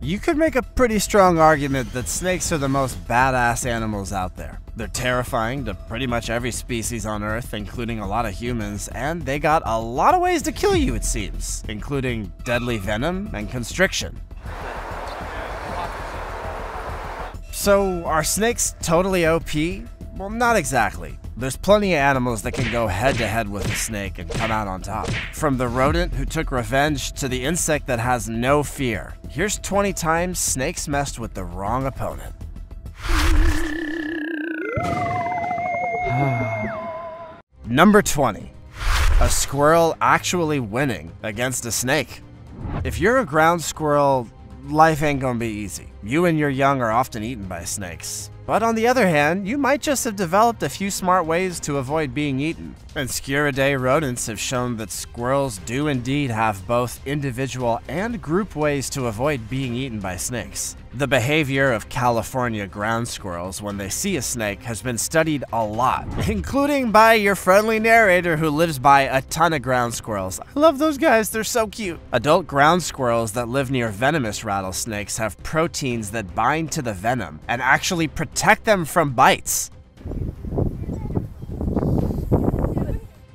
You could make a pretty strong argument that snakes are the most badass animals out there. They're terrifying to pretty much every species on Earth, including a lot of humans, and they got a lot of ways to kill you, it seems, including deadly venom and constriction. So, are snakes totally OP? Well, not exactly. There's plenty of animals that can go head to head with a snake and come out on top. From the rodent who took revenge to the insect that has no fear. Here's 20 times snakes messed with the wrong opponent. Number 20. A squirrel actually winning against a snake. If you're a ground squirrel, life ain't gonna be easy. You and your young are often eaten by snakes. But on the other hand, you might just have developed a few smart ways to avoid being eaten. And Sciuridae rodents have shown that squirrels do indeed have both individual and group ways to avoid being eaten by snakes. The behavior of California ground squirrels when they see a snake has been studied a lot, including by your friendly narrator who lives by a ton of ground squirrels. I love those guys, they're so cute. Adult ground squirrels that live near venomous rattlesnakes have proteins that bind to the venom and actually protect them from bites.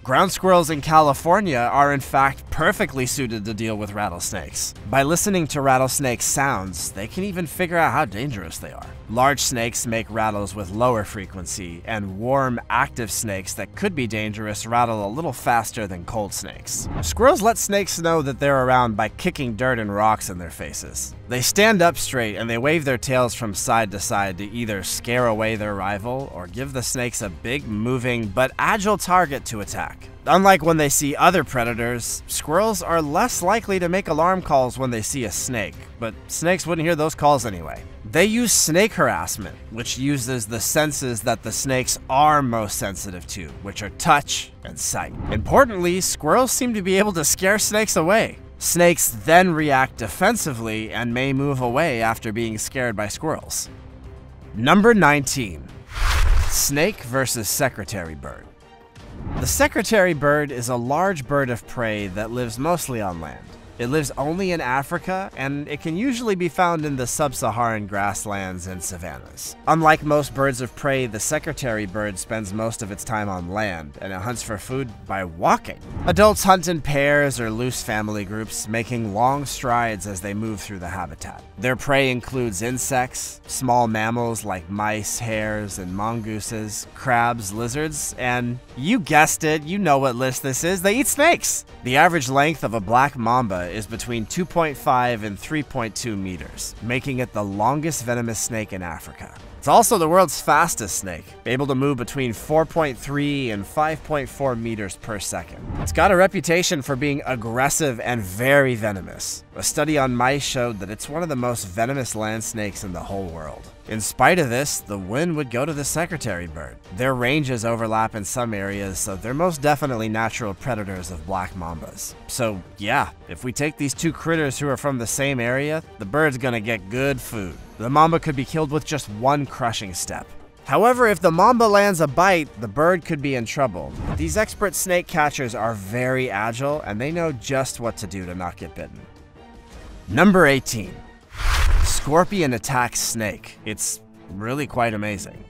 Ground squirrels in California are in fact perfectly suited to deal with rattlesnakes. By listening to rattlesnake sounds, they can even figure out how dangerous they are. Large snakes make rattles with lower frequency, and warm, active snakes that could be dangerous rattle a little faster than cold snakes. Squirrels let snakes know that they're around by kicking dirt and rocks in their faces. They stand up straight and they wave their tails from side to side to either scare away their rival or give the snakes a big, moving, but agile target to attack. Unlike when they see other predators, squirrels are less likely to make alarm calls when they see a snake, but snakes wouldn't hear those calls anyway. They use snake harassment, which uses the senses that the snakes are most sensitive to, which are touch and sight. Importantly, squirrels seem to be able to scare snakes away. Snakes then react defensively and may move away after being scared by squirrels. Number 19 Snake versus Secretary Bird. The secretary bird is a large bird of prey that lives mostly on land. It lives only in Africa, and it can usually be found in the sub-Saharan grasslands and savannas. Unlike most birds of prey, the secretary bird spends most of its time on land, and it hunts for food by walking. Adults hunt in pairs or loose family groups, making long strides as they move through the habitat. Their prey includes insects, small mammals like mice, hares, and mongooses, crabs, lizards, and you guessed it, you know what list this is, they eat snakes! The average length of a black mamba Uh, is between 2.5 and 3.2 meters, making it the longest venomous snake in Africa. It's also the world's fastest snake, able to move between 4.3 and 5.4 meters per second. It's got a reputation for being aggressive and very venomous. A study on mice showed that it's one of the most venomous land snakes in the whole world. In spite of this, the win would go to the secretary bird. Their ranges overlap in some areas, so they're most definitely natural predators of black mambas. So yeah, if we take these two critters who are from the same area, the bird's gonna get good food. The mamba could be killed with just one crushing step. However, if the mamba lands a bite, the bird could be in trouble. These expert snake catchers are very agile and they know just what to do to not get bitten. Number 18. Scorpion attacks snake. It's really quite amazing.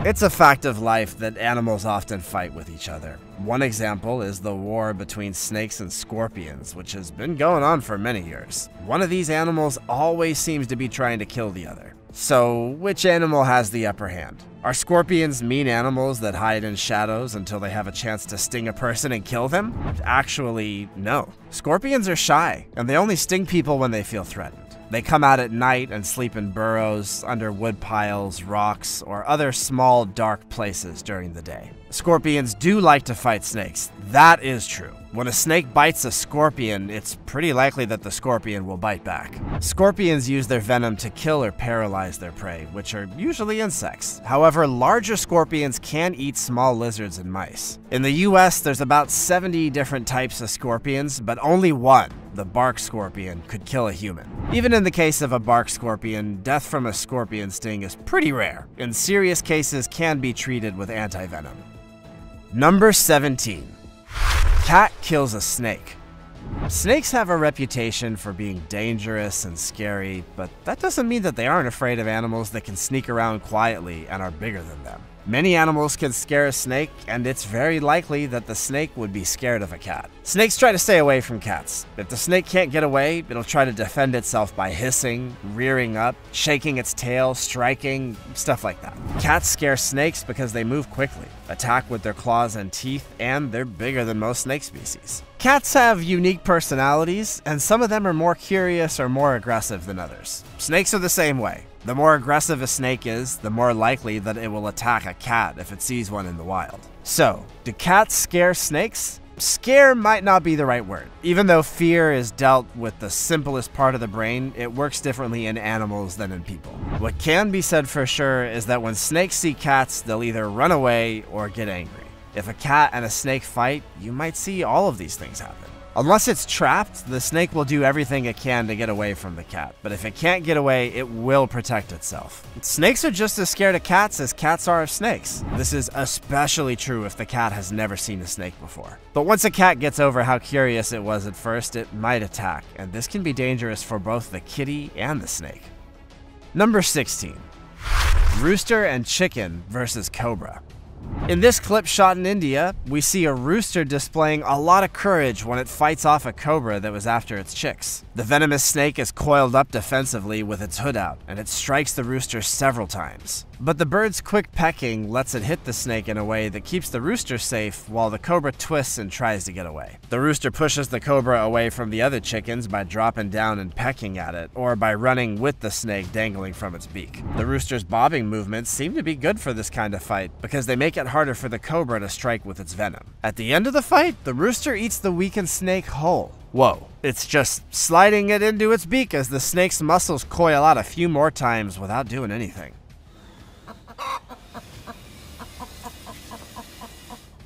It's a fact of life that animals often fight with each other. One example is the war between snakes and scorpions, which has been going on for many years. One of these animals always seems to be trying to kill the other. So, which animal has the upper hand? Are scorpions mean animals that hide in shadows until they have a chance to sting a person and kill them? Actually, no. Scorpions are shy, and they only sting people when they feel threatened. They come out at night and sleep in burrows, under wood piles, rocks, or other small, dark places during the day. Scorpions do like to fight snakes. That is true. When a snake bites a scorpion, it's pretty likely that the scorpion will bite back. Scorpions use their venom to kill or paralyze their prey, which are usually insects. However, larger scorpions can eat small lizards and mice. In the US, there's about 70 different types of scorpions, but only one, the bark scorpion, could kill a human. Even in the case of a bark scorpion, death from a scorpion sting is pretty rare, and serious cases can be treated with antivenom. Number 17. Cat kills a snake. Snakes have a reputation for being dangerous and scary, but that doesn't mean that they aren't afraid of animals that can sneak around quietly and are bigger than them. Many animals can scare a snake, and it's very likely that the snake would be scared of a cat. Snakes try to stay away from cats. If the snake can't get away, it'll try to defend itself by hissing, rearing up, shaking its tail, striking, stuff like that. Cats scare snakes because they move quickly, attack with their claws and teeth, and they're bigger than most snake species. Cats have unique personalities, and some of them are more curious or more aggressive than others. Snakes are the same way. The more aggressive a snake is, the more likely that it will attack a cat if it sees one in the wild. So, do cats scare snakes? Scare might not be the right word. Even though fear is dealt with the simplest part of the brain, it works differently in animals than in people. What can be said for sure is that when snakes see cats, they'll either run away or get angry. If a cat and a snake fight, you might see all of these things happen. Unless it's trapped, the snake will do everything it can to get away from the cat, but if it can't get away, it will protect itself. Snakes are just as scared of cats as cats are of snakes. This is especially true if the cat has never seen a snake before. But once a cat gets over how curious it was at first, it might attack, and this can be dangerous for both the kitty and the snake. Number 16. Rooster and chicken versus cobra. In this clip shot in India, we see a rooster displaying a lot of courage when it fights off a cobra that was after its chicks. The venomous snake is coiled up defensively with its hood out, and it strikes the rooster several times. But the bird's quick pecking lets it hit the snake in a way that keeps the rooster safe while the cobra twists and tries to get away. The rooster pushes the cobra away from the other chickens by dropping down and pecking at it, or by running with the snake dangling from its beak. The rooster's bobbing movements seem to be good for this kind of fight because they make it harder for the cobra to strike with its venom. At the end of the fight, the rooster eats the weakened snake whole. Whoa. It's just sliding it into its beak as the snake's muscles coil out a few more times without doing anything.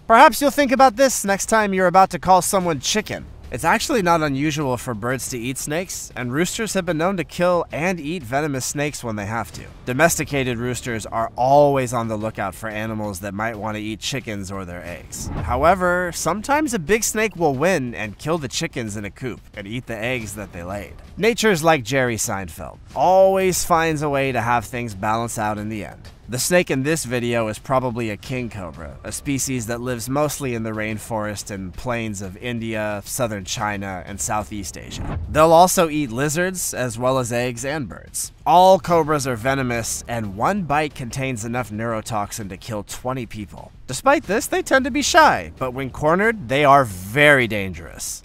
Perhaps you'll think about this next time you're about to call someone chicken. It's actually not unusual for birds to eat snakes, and roosters have been known to kill and eat venomous snakes when they have to. Domesticated roosters are always on the lookout for animals that might want to eat chickens or their eggs. However, sometimes a big snake will win and kill the chickens in a coop and eat the eggs that they laid. Nature's like Jerry Seinfeld, always finds a way to have things balance out in the end. The snake in this video is probably a king cobra, a species that lives mostly in the rainforest and plains of India, southern China, and Southeast Asia. They'll also eat lizards, as well as eggs and birds. All cobras are venomous, and one bite contains enough neurotoxin to kill 20 people. Despite this, they tend to be shy, but when cornered, they are very dangerous.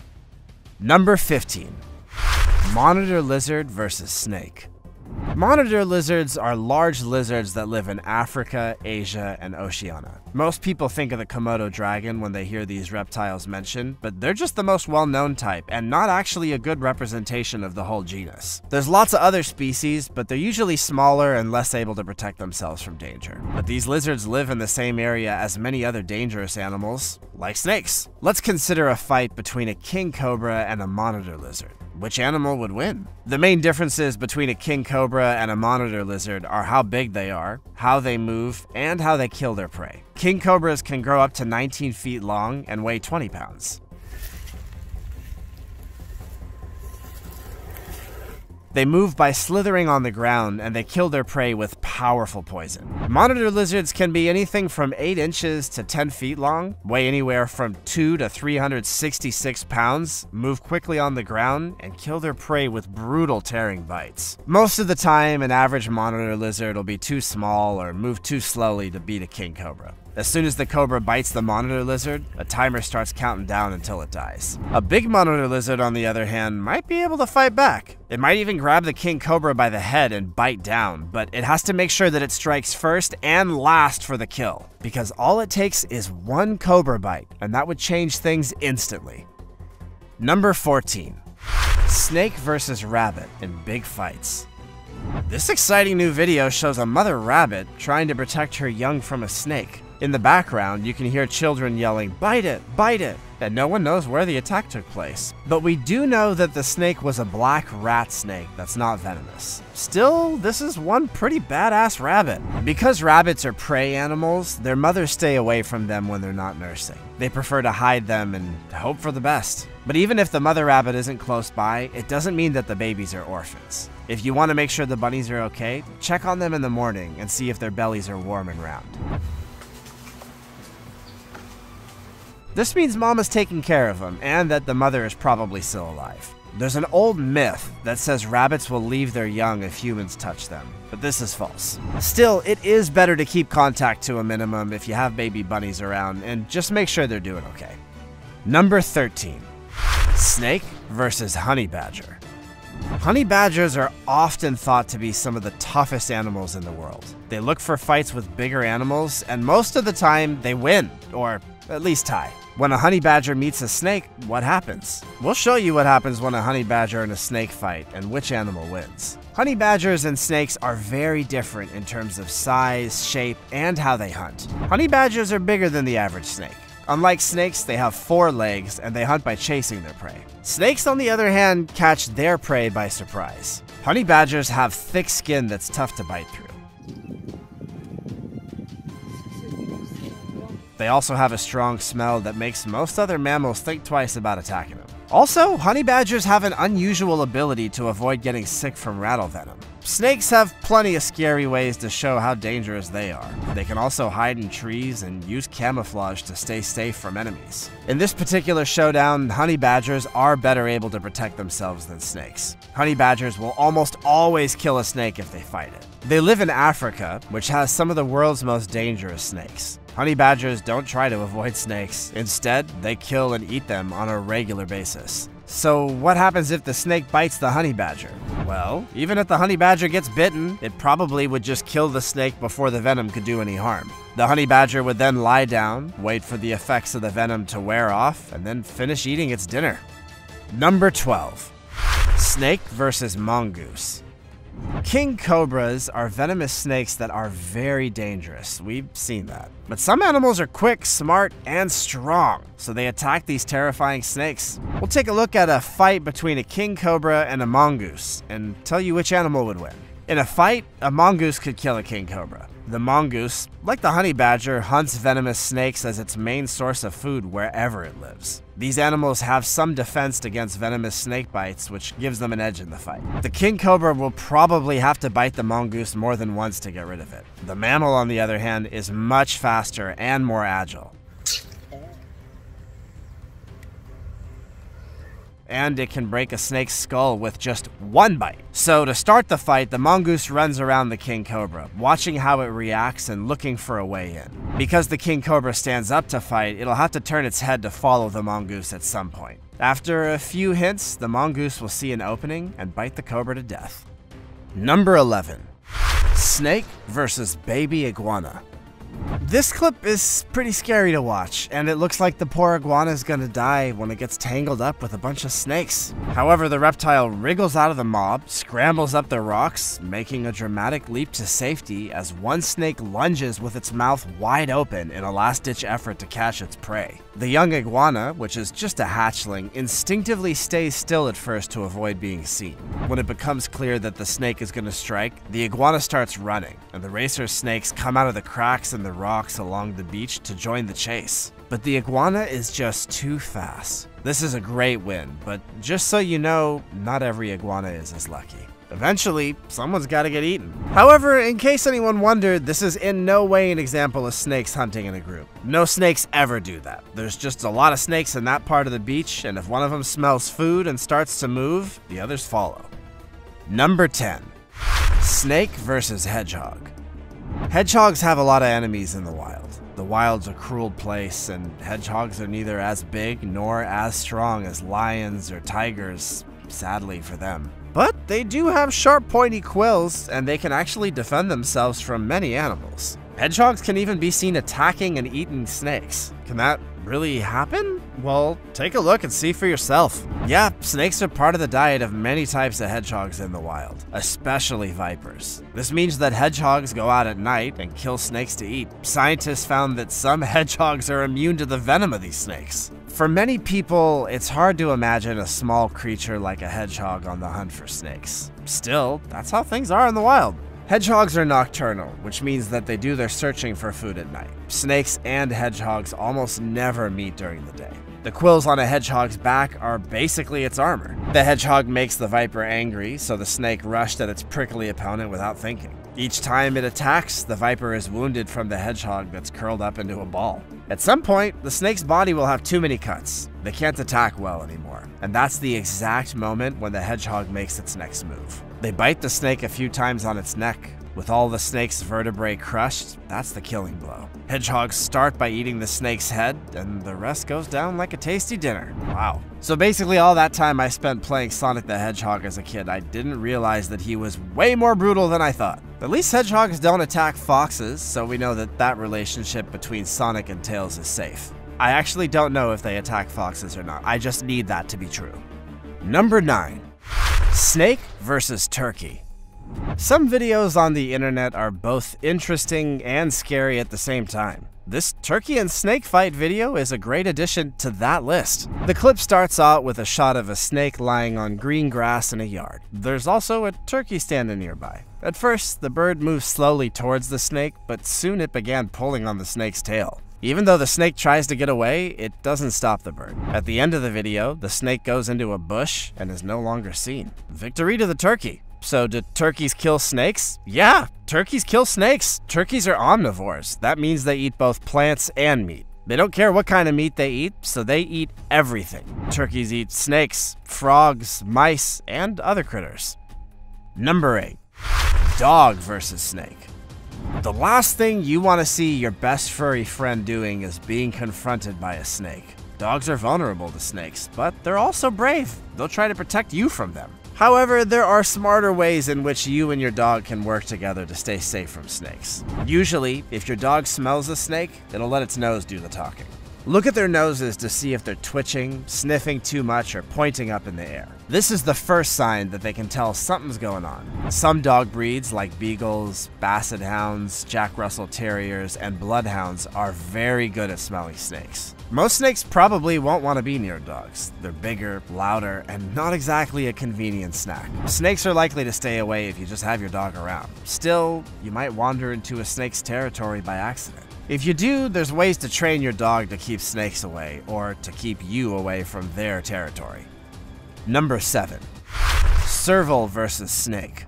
Number 15. Monitor lizard versus snake. Monitor lizards are large lizards that live in Africa, Asia, and Oceania. Most people think of the Komodo dragon when they hear these reptiles mentioned, but they're just the most well-known type and not actually a good representation of the whole genus. There's lots of other species, but they're usually smaller and less able to protect themselves from danger. But these lizards live in the same area as many other dangerous animals, like snakes. Let's consider a fight between a king cobra and a monitor lizard which animal would win? The main differences between a king cobra and a monitor lizard are how big they are, how they move, and how they kill their prey. King cobras can grow up to 19 feet long and weigh 20 pounds. They move by slithering on the ground and they kill their prey with powerful poison. Monitor lizards can be anything from 8 inches to 10 feet long, weigh anywhere from 2 to 366 pounds, move quickly on the ground, and kill their prey with brutal tearing bites. Most of the time, an average monitor lizard will be too small or move too slowly to beat a king cobra. As soon as the cobra bites the monitor lizard, a timer starts counting down until it dies. A big monitor lizard, on the other hand, might be able to fight back. It might even grab the king cobra by the head and bite down, but it has to make sure that it strikes first and last for the kill, because all it takes is one cobra bite, and that would change things instantly. Number 14. Snake versus rabbit in big fights. This exciting new video shows a mother rabbit trying to protect her young from a snake. In the background, you can hear children yelling, Bite it! Bite it! and no one knows where the attack took place. But we do know that the snake was a black rat snake that's not venomous. Still, this is one pretty badass rabbit. Because rabbits are prey animals, their mothers stay away from them when they're not nursing. They prefer to hide them and hope for the best. But even if the mother rabbit isn't close by, it doesn't mean that the babies are orphans. If you want to make sure the bunnies are okay, check on them in the morning and see if their bellies are warm and round. This means mom is taking care of them and that the mother is probably still alive. There's an old myth that says rabbits will leave their young if humans touch them, but this is false. Still, it is better to keep contact to a minimum if you have baby bunnies around and just make sure they're doing okay. Number 13 Snake versus Honey Badger. Honey badgers are often thought to be some of the toughest animals in the world. They look for fights with bigger animals, and most of the time they win, or at least tie. When a honey badger meets a snake, what happens? We'll show you what happens when a honey badger and a snake fight and which animal wins. Honey badgers and snakes are very different in terms of size, shape, and how they hunt. Honey badgers are bigger than the average snake. Unlike snakes, they have four legs and they hunt by chasing their prey. Snakes, on the other hand, catch their prey by surprise. Honey badgers have thick skin that's tough to bite through. They also have a strong smell that makes most other mammals think twice about attacking them. Also, honey badgers have an unusual ability to avoid getting sick from rattle venom. Snakes have plenty of scary ways to show how dangerous they are. They can also hide in trees and use camouflage to stay safe from enemies. In this particular showdown, honey badgers are better able to protect themselves than snakes. Honey badgers will almost always kill a snake if they fight it. They live in Africa, which has some of the world's most dangerous snakes. Honey badgers don't try to avoid snakes. Instead, they kill and eat them on a regular basis. So, what happens if the snake bites the honey badger? Well, even if the honey badger gets bitten, it probably would just kill the snake before the venom could do any harm. The honey badger would then lie down, wait for the effects of the venom to wear off, and then finish eating its dinner. Number 12 Snake versus Mongoose. King cobras are venomous snakes that are very dangerous. We've seen that. But some animals are quick, smart, and strong, so they attack these terrifying snakes. We'll take a look at a fight between a king cobra and a mongoose and tell you which animal would win. In a fight, a mongoose could kill a king cobra. The mongoose, like the honey badger, hunts venomous snakes as its main source of food wherever it lives. These animals have some defense against venomous snake bites, which gives them an edge in the fight. The king cobra will probably have to bite the mongoose more than once to get rid of it. The mammal, on the other hand, is much faster and more agile. And it can break a snake's skull with just one bite. So to start the fight, the mongoose runs around the king cobra, watching how it reacts and looking for a way in. Because the king cobra stands up to fight, it'll have to turn its head to follow the mongoose at some point. After a few hints, the mongoose will see an opening and bite the cobra to death. Number 11. Snake versus baby iguana. This clip is pretty scary to watch, and it looks like the poor iguana is gonna die when it gets tangled up with a bunch of snakes. However, the reptile wriggles out of the mob, scrambles up the rocks, making a dramatic leap to safety as one snake lunges with its mouth wide open in a last-ditch effort to catch its prey. The young iguana, which is just a hatchling, instinctively stays still at first to avoid being seen. When it becomes clear that the snake is gonna strike, the iguana starts running, and the racer snakes come out of the cracks in the rocks along the beach to join the chase. But the iguana is just too fast. This is a great win, but just so you know, not every iguana is as lucky. Eventually, someone's gotta get eaten. However, in case anyone wondered, this is in no way an example of snakes hunting in a group. No snakes ever do that. There's just a lot of snakes in that part of the beach, and if one of them smells food and starts to move, the others follow. Number 10 Snake versus Hedgehog. Hedgehogs have a lot of enemies in the wild. The wild's a cruel place, and hedgehogs are neither as big nor as strong as lions or tigers, sadly for them. But they do have sharp pointy quills, and they can actually defend themselves from many animals. Hedgehogs can even be seen attacking and eating snakes. Can that really happen? Well, take a look and see for yourself. Yeah, snakes are part of the diet of many types of hedgehogs in the wild, especially vipers. This means that hedgehogs go out at night and kill snakes to eat. Scientists found that some hedgehogs are immune to the venom of these snakes. For many people, it's hard to imagine a small creature like a hedgehog on the hunt for snakes. Still, that's how things are in the wild. Hedgehogs are nocturnal, which means that they do their searching for food at night. Snakes and hedgehogs almost never meet during the day. The quills on a hedgehog's back are basically its armor. The hedgehog makes the viper angry, so the snake rushed at its prickly opponent without thinking. Each time it attacks, the viper is wounded from the hedgehog that's curled up into a ball. At some point, the snake's body will have too many cuts. They can't attack well anymore. And that's the exact moment when the hedgehog makes its next move. They bite the snake a few times on its neck. With all the snake's vertebrae crushed, that's the killing blow. Hedgehogs start by eating the snake's head, and the rest goes down like a tasty dinner. Wow. So basically, all that time I spent playing Sonic the Hedgehog as a kid, I didn't realize that he was way more brutal than I thought. At least hedgehogs don't attack foxes, so we know that that relationship between Sonic and Tails is safe. I actually don't know if they attack foxes or not, I just need that to be true. Number 9 Snake versus Turkey. Some videos on the internet are both interesting and scary at the same time. This turkey and snake fight video is a great addition to that list. The clip starts out with a shot of a snake lying on green grass in a yard. There's also a turkey standing nearby. At first, the bird moves slowly towards the snake, but soon it began pulling on the snake's tail. Even though the snake tries to get away, it doesn't stop the bird. At the end of the video, the snake goes into a bush and is no longer seen. Victory to the turkey. So, do turkeys kill snakes? Yeah, turkeys kill snakes. Turkeys are omnivores. That means they eat both plants and meat. They don't care what kind of meat they eat, so they eat everything. Turkeys eat snakes, frogs, mice, and other critters. Number 8 Dog versus Snake. The last thing you want to see your best furry friend doing is being confronted by a snake. Dogs are vulnerable to snakes, but they're also brave. They'll try to protect you from them. However, there are smarter ways in which you and your dog can work together to stay safe from snakes. Usually, if your dog smells a snake, it'll let its nose do the talking. Look at their noses to see if they're twitching, sniffing too much, or pointing up in the air. This is the first sign that they can tell something's going on. Some dog breeds, like beagles, basset hounds, Jack Russell Terriers, and bloodhounds, are very good at smelling snakes. Most snakes probably won't want to be near dogs. They're bigger, louder, and not exactly a convenient snack. Snakes are likely to stay away if you just have your dog around. Still, you might wander into a snake's territory by accident. If you do, there's ways to train your dog to keep snakes away, or to keep you away from their territory. Number 7. Serval versus Snake.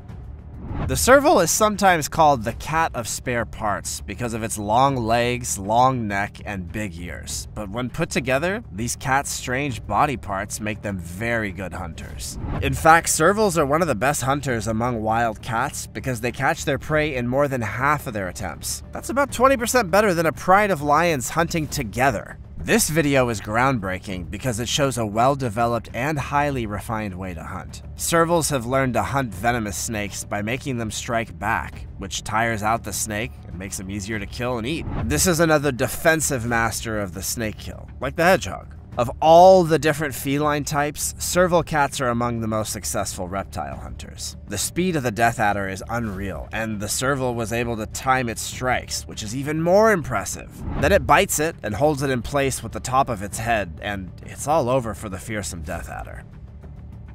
The serval is sometimes called the cat of spare parts because of its long legs, long neck, and big ears. But when put together, these cats' strange body parts make them very good hunters. In fact, servals are one of the best hunters among wild cats because they catch their prey in more than half of their attempts. That's about 20% better than a pride of lions hunting together. This video is groundbreaking because it shows a well-developed and highly refined way to hunt. Servals have learned to hunt venomous snakes by making them strike back, which tires out the snake and makes them easier to kill and eat. This is another defensive master of the snake kill, like the hedgehog. Of all the different feline types, serval cats are among the most successful reptile hunters. The speed of the death adder is unreal, and the serval was able to time its strikes, which is even more impressive. Then it bites it and holds it in place with the top of its head, and it's all over for the fearsome death adder.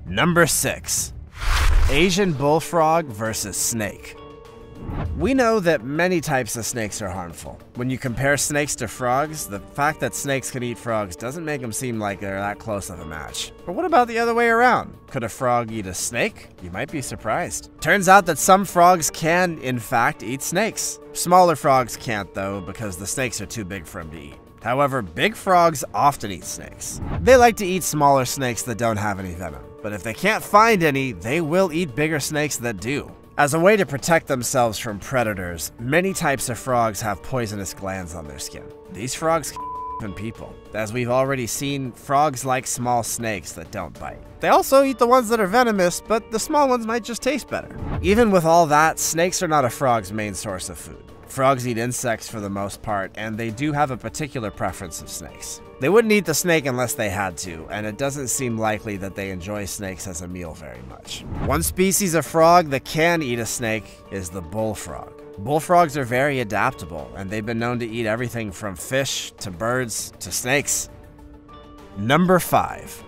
Number 6 Asian Bullfrog versus Snake. We know that many types of snakes are harmful. When you compare snakes to frogs, the fact that snakes can eat frogs doesn't make them seem like they're that close of a match. But what about the other way around? Could a frog eat a snake? You might be surprised. Turns out that some frogs can, in fact, eat snakes. Smaller frogs can't, though, because the snakes are too big for them to eat. However, big frogs often eat snakes. They like to eat smaller snakes that don't have any venom, but if they can't find any, they will eat bigger snakes that do. As a way to protect themselves from predators, many types of frogs have poisonous glands on their skin. These frogs can even people. As we've already seen, frogs like small snakes that don't bite. They also eat the ones that are venomous, but the small ones might just taste better. Even with all that, snakes are not a frog's main source of food. Frogs eat insects for the most part, and they do have a particular preference of snakes. They wouldn't eat the snake unless they had to, and it doesn't seem likely that they enjoy snakes as a meal very much. One species of frog that can eat a snake is the bullfrog. Bullfrogs are very adaptable, and they've been known to eat everything from fish to birds to snakes. Number 5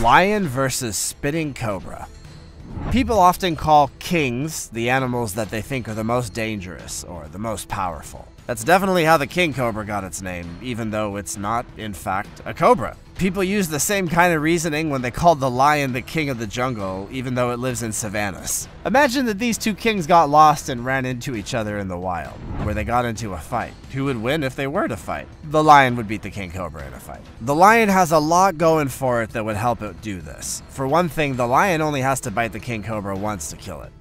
Lion versus Spitting Cobra. People often call kings the animals that they think are the most dangerous or the most powerful. That's definitely how the king cobra got its name, even though it's not, in fact, a cobra. People use the same kind of reasoning when they called the lion the king of the jungle, even though it lives in savannas. Imagine that these two kings got lost and ran into each other in the wild, where they got into a fight. Who would win if they were to fight? The lion would beat the king cobra in a fight. The lion has a lot going for it that would help it do this. For one thing, the lion only has to bite the king cobra once to kill it.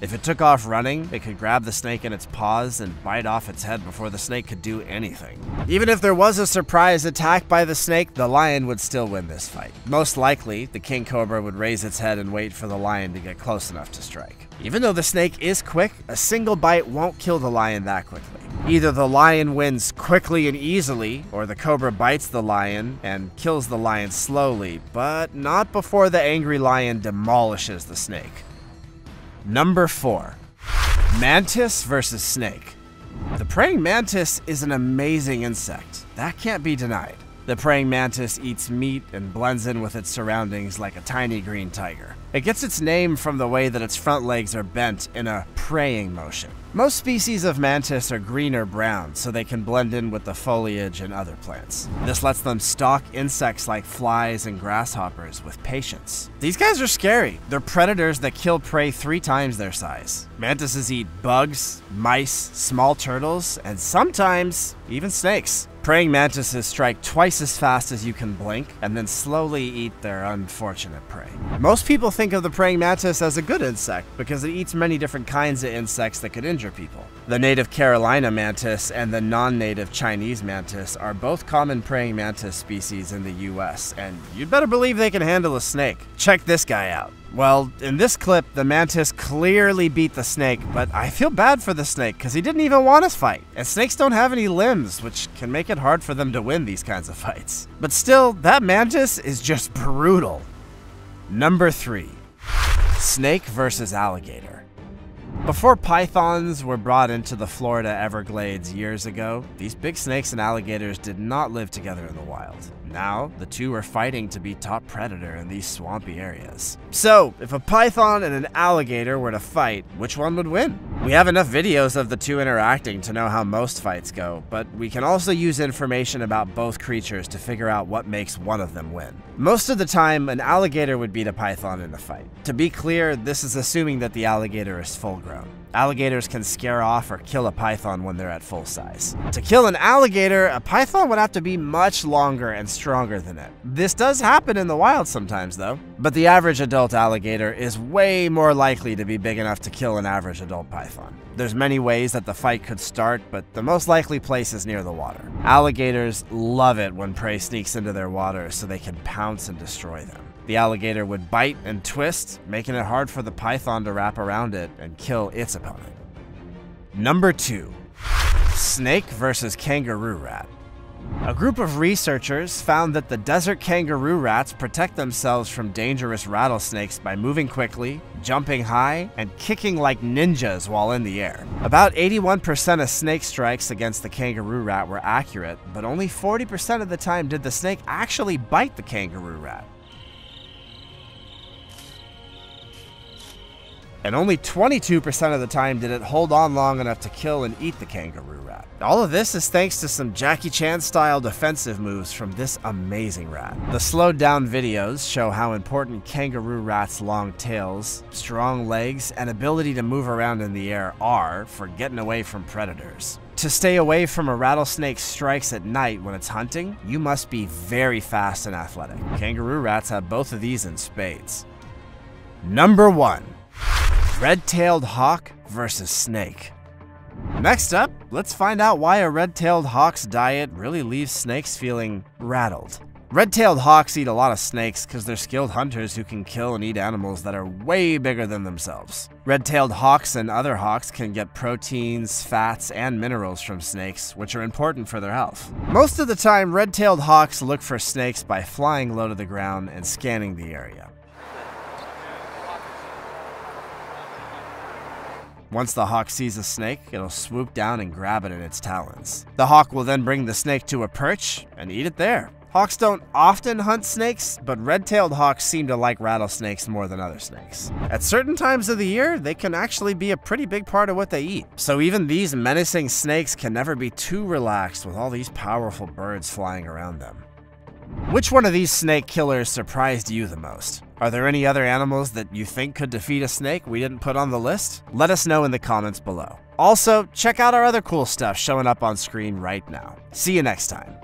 If it took off running, it could grab the snake in its paws and bite off its head before the snake could do anything. Even if there was a surprise attack by the snake, the lion would still win this fight. Most likely, the king cobra would raise its head and wait for the lion to get close enough to strike. Even though the snake is quick, a single bite won't kill the lion that quickly. Either the lion wins quickly and easily, or the cobra bites the lion and kills the lion slowly, but not before the angry lion demolishes the snake. Number 4 Mantis versus Snake. The praying mantis is an amazing insect. That can't be denied. The praying mantis eats meat and blends in with its surroundings like a tiny green tiger. It gets its name from the way that its front legs are bent in a praying motion. Most species of mantis are green or brown, so they can blend in with the foliage and other plants. This lets them stalk insects like flies and grasshoppers with patience. These guys are scary. They're predators that kill prey three times their size. Mantises eat bugs, mice, small turtles, and sometimes even snakes. Praying mantises strike twice as fast as you can blink, and then slowly eat their unfortunate prey. Most people think of the praying mantis as a good insect because it eats many different kinds of insects that could injure people. The native Carolina mantis and the non-native Chinese mantis are both common praying mantis species in the US, and you'd better believe they can handle a snake. Check this guy out. Well, in this clip, the mantis clearly beat the snake, but I feel bad for the snake because he didn't even want to fight. And snakes don't have any limbs, which can make it hard for them to win these kinds of fights. But still, that mantis is just brutal. Number 3 Snake versus Alligator. Before pythons were brought into the Florida Everglades years ago, these big snakes and alligators did not live together in the wild. Now, the two are fighting to be top predator in these swampy areas. So, if a python and an alligator were to fight, which one would win? We have enough videos of the two interacting to know how most fights go, but we can also use information about both creatures to figure out what makes one of them win. Most of the time, an alligator would beat a python in a fight. To be clear, this is assuming that the alligator is full grown. Alligators can scare off or kill a python when they're at full size. To kill an alligator, a python would have to be much longer and stronger than it. This does happen in the wild sometimes, though. But the average adult alligator is way more likely to be big enough to kill an average adult python. There's many ways that the fight could start, but the most likely place is near the water. Alligators love it when prey sneaks into their water so they can pounce and destroy them. The alligator would bite and twist, making it hard for the python to wrap around it and kill its opponent. Number 2 Snake versus Kangaroo Rat. A group of researchers found that the desert kangaroo rats protect themselves from dangerous rattlesnakes by moving quickly, jumping high, and kicking like ninjas while in the air. About 81% of snake strikes against the kangaroo rat were accurate, but only 40% of the time did the snake actually bite the kangaroo rat. And only 22% of the time did it hold on long enough to kill and eat the kangaroo rat. All of this is thanks to some Jackie Chan style defensive moves from this amazing rat. The slowed down videos show how important kangaroo rats' long tails, strong legs, and ability to move around in the air are for getting away from predators. To stay away from a rattlesnake's strikes at night when it's hunting, you must be very fast and athletic. Kangaroo rats have both of these in spades. Number 1 Red-tailed hawk versus snake. Next up, let's find out why a red-tailed hawk's diet really leaves snakes feeling rattled. Red-tailed hawks eat a lot of snakes because they're skilled hunters who can kill and eat animals that are way bigger than themselves. Red-tailed hawks and other hawks can get proteins, fats, and minerals from snakes, which are important for their health. Most of the time, red-tailed hawks look for snakes by flying low to the ground and scanning the area. Once the hawk sees a snake, it'll swoop down and grab it in its talons. The hawk will then bring the snake to a perch and eat it there. Hawks don't often hunt snakes, but red-tailed hawks seem to like rattlesnakes more than other snakes. At certain times of the year, they can actually be a pretty big part of what they eat. So even these menacing snakes can never be too relaxed with all these powerful birds flying around them. Which one of these snake killers surprised you the most? Are there any other animals that you think could defeat a snake we didn't put on the list? Let us know in the comments below. Also, check out our other cool stuff showing up on screen right now. See you next time.